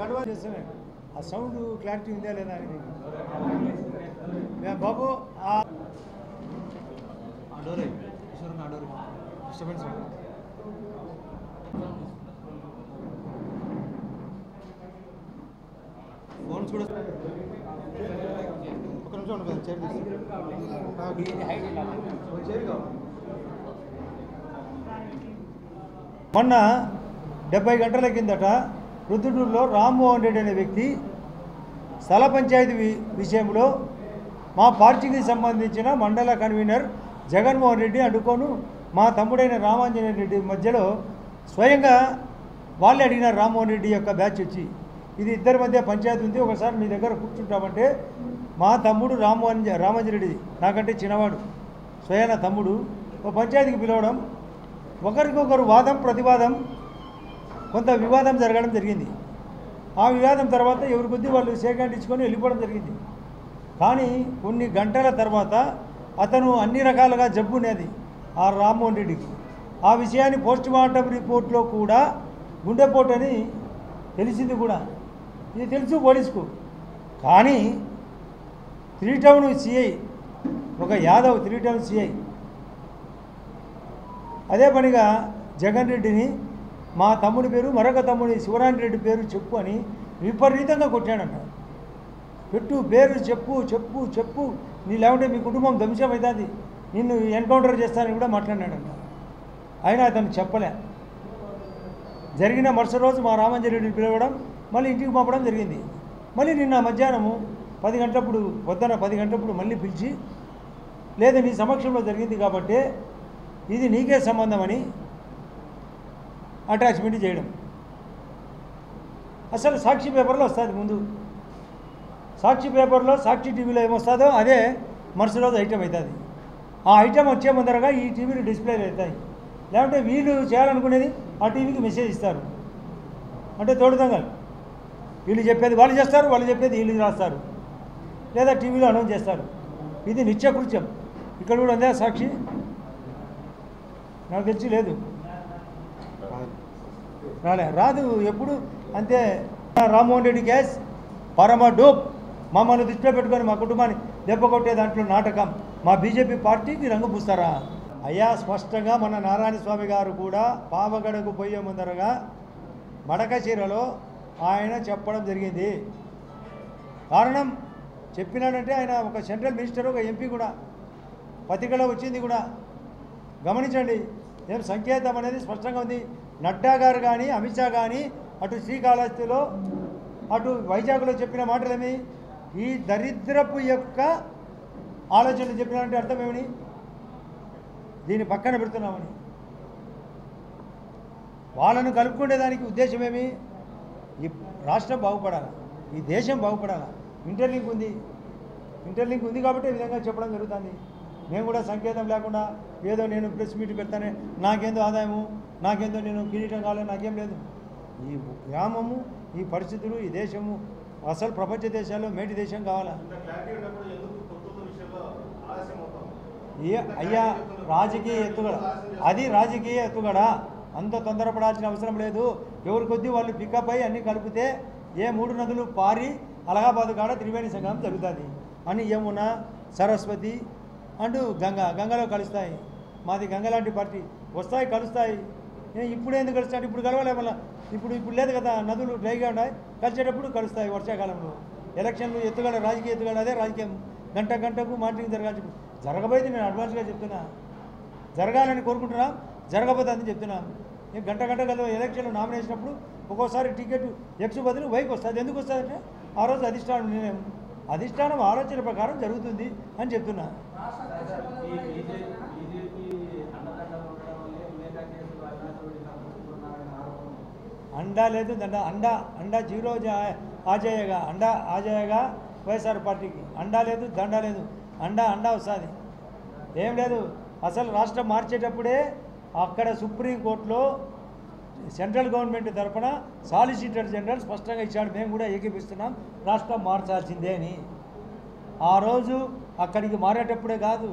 కడువా చేస్తున్నాయి ఆ sound clarity ఉందా లేదా అని యా, బాబు ఆ డోరే. ఈశ్వరుని డోరే డిస్టర్బెన్స్ ఫోన్స్ కూడా ఒక నిమిషం ఉండదు చైర్ మొన్న డెబ్బై గంటల కిందట రుద్రుడూరులో రామ్మోహన్ రెడ్డి అనే వ్యక్తి స్థల పంచాయతీ వి- విషయంలో మా పార్టీకి సంబంధించిన మండల కన్వీనర్ జగన్మోహన్ రెడ్డి అడ్డుకోను మా తమ్ముడైన రామాంజనేయ రెడ్డి మధ్యలో స్వయంగా వాళ్ళే అడిగినారు రామ్మోహన్ రెడ్డి యొక్క బ్యాచ్ వచ్చి. ఇది ఇద్దరి మధ్య పంచాయతీ ఉంది. ఒకసారి మీ దగ్గర కూర్చుంటామంటే మా తమ్ముడు రామ్మోహన్ రామాంజన్ రెడ్డి నాకంటే చిన్నవాడు. స్వయాన తమ్ముడు. ఒక పంచాయతీకి పిలవడం. ఒకరికొకరు వాదం ప్రతివాదం కొంత వివాదం జరగడం జరిగింది. ఆ వివాదం తర్వాత ఎవరి కొద్దీ వాళ్ళు సేకండ్ ఇచ్చుకొని వెళ్ళిపోవడం జరిగింది. కానీ కొన్ని గంటల తర్వాత అతను అన్ని రకాలుగా జబ్బు ఉన్నది ఆ రామ్మోహన్ రెడ్డికి. ఆ విషయాన్ని పోస్ట్ మార్టం రిపోర్ట్లో కూడా గుండెపోటు అని తెలిసింది కూడా. ఇది తెలుసు పోలీసుకు కానీ త్రీ టౌన్ సిఐ ఒక యాదవ్ త్రీ టౌన్ సిఐ. అదే పనిగా జగన్ రెడ్డిని మా తమ్ముడి పేరు మరొక తమ్ముడి శివరాణి రెడ్డి పేరు చెప్పు అని విపరీతంగా కొట్టాడంట. పెట్టు పేరు చెప్పు చెప్పు చెప్పు. నీ లేకుంటే మీ కుటుంబం ధ్వంసమవుతుంది నిన్ను ఎన్కౌంటర్ చేస్తానని కూడా మాట్లాడినాడంట. అయినా అతను చెప్పలే. జరిగిన మరుసటి రోజు మా రామంజరెడ్డిని పిలవడం మళ్ళీ ఇంటికి పంపడం జరిగింది. మళ్ళీ నిన్న మధ్యాహ్నము పది గంటలప్పుడు పొద్దున పది గంటలప్పుడు మళ్ళీ పిలిచి లేదు నీ సమక్షంలో జరిగింది కాబట్టి ఇది నీకే సంబంధం అని అటాచ్మెంట్ చేయడం. అసలు సాక్షి పేపర్లో వస్తుంది ముందు. సాక్షి పేపర్లో సాక్షి టీవీలో ఏమొస్తుందో అదే మరుసటి రోజు ఐటెం అవుతుంది ఆ ఐటెం వచ్చే ముందరగా ఈ టీవీలు డిస్ప్లే అవుతాయి. లేకుంటే వీళ్ళు చేయాలనుకునేది ఆ టీవీకి మెసేజ్ ఇస్తారు. అంటే తోడుదంగలు వీళ్ళు చెప్పేది వాళ్ళు చేస్తారు వాళ్ళు చెప్పేది వీళ్ళు రాస్తారు. లేదా టీవీలో అనౌన్స్ చేస్తారు. ఇది నిత్యకృత్యం ఇక్కడ కూడా ఉందా సాక్షి? నాకు తెలిసి లేదు. రాలే. రాదు ఎప్పుడు? అంతే. రామ్మోహన్ రెడ్డి కేస్ పరమ డోప్. మమ్మల్ని దృష్టిలో పెట్టుకొని మా కుటుంబాన్ని దెబ్బ కొట్టే దాంట్లో నాటకం. మా బీజేపీ పార్టీకి రంగు పూస్తారా? అయ్యా స్పష్టంగా మన నారాయణ స్వామి గారు కూడా పావగడకు పోయే ముందరగా మడకచీరలో ఆయన చెప్పడం జరిగింది. కారణం చెప్పినాడంటే ఆయన ఒక సెంట్రల్ మినిస్టర్ ఒక ఎంపీ కూడా. పత్రికలో వచ్చింది కూడా. గమనించండి ఏం సంకేతం అనేది స్పష్టంగా ఉంది. నడ్డా గారు కానీ అమిత్ షా కానీ అటు శ్రీకాళహస్తిలో అటు వైజాగ్లో చెప్పిన మాటలేమి? ఈ దరిద్రపు యొక్క ఆలోచనలు చెప్పినారంటే అర్థమేమని దీన్ని పక్కన పెడుతున్నామని. వాళ్ళను కలుపుకునేదానికి ఉద్దేశం ఏమి? ఈ రాష్ట్రం బాగుపడాలి? ఈ దేశం బాగుపడాలి? ఇంటర్లింక్ ఉంది. ఇంటర్లింక్ ఉంది కాబట్టి ఈ విధంగా చెప్పడం జరుగుతుంది. మేము కూడా సంకేతం లేకుండా ఏదో నేను ప్రెస్ మీట్ పెడతానే నాకేందో ఆదాయము నాకేందో నేను కిరీటం కావాలి నాకేం లేదు. ఈ గ్రామము ఈ పరిస్థితులు ఈ దేశము అసలు ప్రపంచ దేశాల్లో మేటి దేశం కావాలా? ఏ అయ్యా రాజకీయ ఎత్తుగడ. అది రాజకీయ ఎత్తుగడ. అంత తొందరపడాల్సిన అవసరం లేదు. ఎవరి కొద్దీ వాళ్ళు పికప్ అయ్యి అన్నీ కలిపితే ఏ మూడు నదులు పారి అలహాబాద్ కాడ త్రివేణి సంగమం జరుగుతుంది. అని యమున సరస్వతి అంటూ గంగ గంగలో కలుస్తాయి. మాది గంగ లాంటి పార్టీ. వస్తాయి కలుస్తాయి. ఇప్పుడు ఎందుకు కలుస్తాయి? ఇప్పుడు కలవలే మళ్ళీ. ఇప్పుడు ఇప్పుడు లేదు కదా నదులు డ్రైగా ఉన్నాయి. కలిసేటప్పుడు కలుస్తాయి వర్షాకాలంలో. ఎలక్షన్లు ఎత్తుగడ రాజకీయ ఎత్తుగడ అదే రాజకీయం. గంట గంటకు మాటకి జరగాల్సి జరగబోయేది నేను అడ్వాన్స్గా చెప్తున్నా. జరగాలని కోరుకుంటున్నాం. జరగబోతుందని అని చెప్తున్నాను గంట గంట కదా ఎలక్షన్లు నామినేషన్ అప్పుడు ఒక్కోసారి టికెట్ ఎక్స్ బదులు వైకి వస్తుంది. ఎందుకు వస్తుందంటే ఆ రోజు అధిష్టానం నిర్ణయం అధిష్టానం ఆలోచన ప్రకారం జరుగుతుంది అని చెప్తున్నా. అండా లేదు దండ అండా అండా జీరో ఆజాయగా అండా ఆజేయగా వైఎస్ఆర్ పార్టీకి. అండా లేదు దండ లేదు. అండా అండా వస్తుంది. ఏం లేదు. అసలు రాష్ట్రం మార్చేటప్పుడే అక్కడ సుప్రీంకోర్టులో సెంట్రల్ గవర్నమెంట్ తరఫున సాలిసిటర్ జనరల్ స్పష్టంగా ఇచ్చాడు మేము కూడా ఏకీపిస్తున్నాం రాష్ట్రం మార్చాల్సిందే అని. ఆ రోజు అక్కడికి మారేటప్పుడే కాదు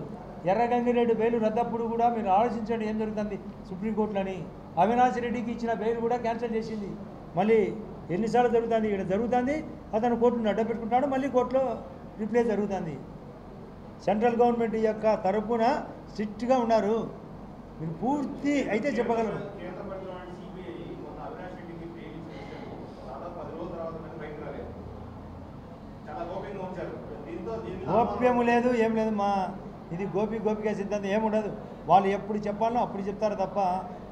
ఎర్రగంగిరెడ్డి బెయిల్ రద్దప్పుడు కూడా మీరు ఆలోచించండి ఏం జరుగుతుంది సుప్రీంకోర్టులని. అవినాష్ రెడ్డికి ఇచ్చిన బెయిల్ కూడా క్యాన్సిల్ చేసింది. మళ్ళీ ఎన్నిసార్లు జరుగుతుంది ఇక్కడ జరుగుతుంది అతను కోర్టును అడ్డపెట్టుకుంటాడు మళ్ళీ కోర్టులో రిప్లే జరుగుతుంది. సెంట్రల్ గవర్నమెంట్ యొక్క తరపున స్ట్రిక్ట్గా ఉన్నారు. మీరు పూర్తి అయితే చెప్పగలరు. గోప్యము లేదు ఏం లేదు మా ఇది గోపి గోపిక సిద్ధాంతం ఏముండదు. వాళ్ళు ఎప్పుడు చెప్పాలో అప్పుడు చెప్తారు తప్ప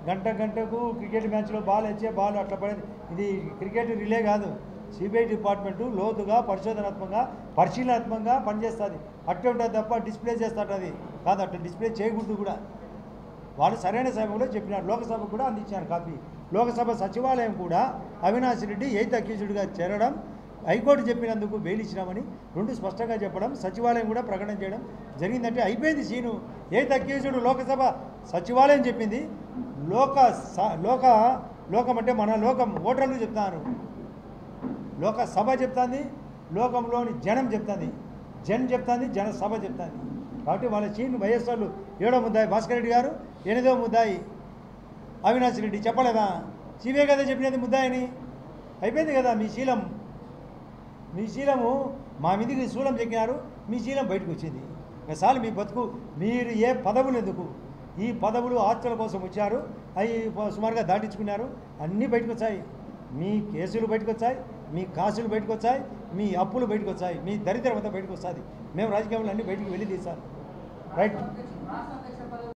గంట గంటకు క్రికెట్ మ్యాచ్లో బాల్ వచ్చే బాల్ అట్లా పడేది. ఇది క్రికెట్ రిలే కాదు. సిబిఐ డిపార్ట్మెంటు లోతుగా పరిశోధనాత్మకంగా పరిశీలనాత్మకంగా పనిచేస్తుంది. అట్టే ఉంటుంది తప్ప డిస్ప్లే చేస్తాడు అది కాదు అట్లా డిస్ప్లే చేయకూడదు కూడా. వాళ్ళు సరైన సమయంలో చెప్పినారు. లోకసభకు కూడా అందించారు కాపీ. లోకసభ సచివాలయం కూడా అవినాష్ రెడ్డి ఎయిత్ అక్యూజుడ్గా చేరడం హైకోర్టు చెప్పినందుకు బెయిల్ ఇచ్చినామని రెండు స్పష్టంగా చెప్పడం సచివాలయం కూడా ప్రకటన చేయడం జరిగిందంటే అయిపోయింది సీను. ఎయిత్ అక్యూజుడు లోకసభ సచివాలయం చెప్పింది? లోక స- లోక లోకం అంటే మన లోకం ఓటర్లు చెప్తాను లోక సభ చెప్తాంది లోకంలోని జనం చెప్తాంది. జన్ చెప్తాంది జన సభ చెప్తాంది. కాబట్టి వాళ్ళ చీన్ వైఎస్ఆర్లు ఏడో ముద్దాయి భాస్కర్ రెడ్డి గారు ఎనిమిదో ముద్దాయి అవినాష్ రెడ్డి చెప్పలేదా? సిబిఐ కదా చెప్పినది ముద్దాయని. అయిపోయింది కదా మీ శీలం. మీ శీలము మా మీదకి శూలం చెక్కినారు మీ శీలం బయటకు వచ్చింది. ఒకసారి మీ బతుకు? మీరు ఏ పదవులు ఎందుకు? ఈ పదవులు ఆస్తుల కోసం వచ్చారు అవి సుమారుగా దాటించుకున్నారు అన్నీ బయటకు వచ్చాయి. మీ కేసులు బయటకు వచ్చాయి మీ కాసులు బయటకు వచ్చాయి మీ అప్పులు బయటకు వచ్చాయి మీ దరిద్రం అంతా బయటకు వస్తుంది. మేము రాజకీయంలో అన్నీ బయటికి వెళ్ళి తీసాం right?